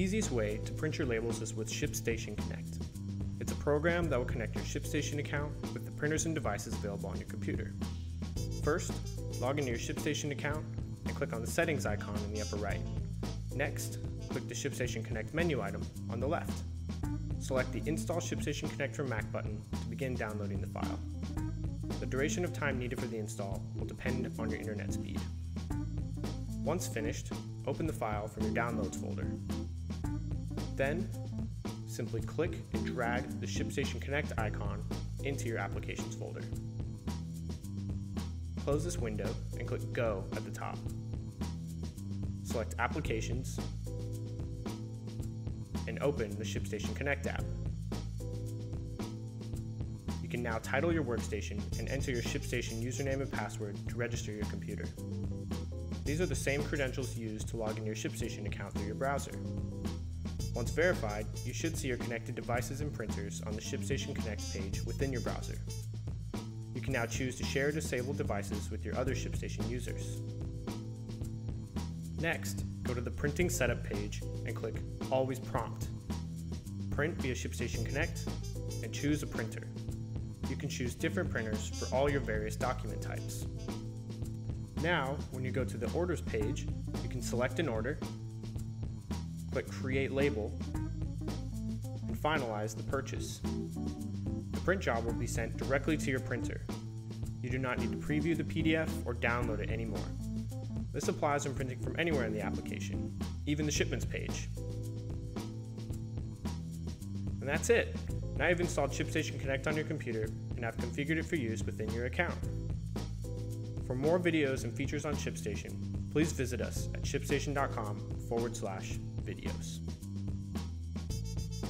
easiest way to print your labels is with ShipStation Connect. It's a program that will connect your ShipStation account with the printers and devices available on your computer. First, log into your ShipStation account and click on the settings icon in the upper right. Next, click the ShipStation Connect menu item on the left. Select the Install ShipStation Connect from Mac button to begin downloading the file. The duration of time needed for the install will depend on your internet speed. Once finished, open the file from your Downloads folder. Then, simply click and drag the ShipStation Connect icon into your Applications folder. Close this window and click Go at the top. Select Applications and open the ShipStation Connect app. You can now title your workstation and enter your ShipStation username and password to register your computer. These are the same credentials used to log in your ShipStation account through your browser. Once verified, you should see your connected devices and printers on the ShipStation Connect page within your browser. You can now choose to share disabled devices with your other ShipStation users. Next, go to the Printing Setup page and click Always Prompt. Print via ShipStation Connect and choose a printer. You can choose different printers for all your various document types. Now, when you go to the Orders page, you can select an order, click Create Label, and finalize the purchase. The print job will be sent directly to your printer. You do not need to preview the PDF or download it anymore. This applies when printing from anywhere in the application, even the shipments page. And that's it. Now you've installed ShipStation Connect on your computer and have configured it for use within your account. For more videos and features on ShipStation, please visit us at shipstation.com forward slash videos.